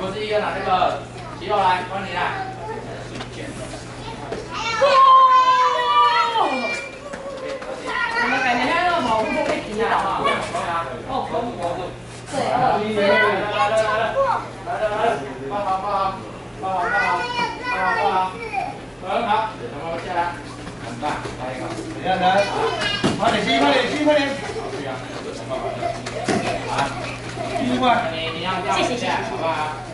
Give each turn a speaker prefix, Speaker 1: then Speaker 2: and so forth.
Speaker 1: 不是医院拿这个，肌肉来，帮你来。
Speaker 2: 我们感觉那个毛不，好，好，对，
Speaker 1: 来来来，好好好好，很好，下来，很棒，来一个，
Speaker 3: 来来，快点吸，快点吸，快点。
Speaker 1: 对呀，好，
Speaker 3: 不好？好，一来。
Speaker 1: 你你让要一下，好不好？好，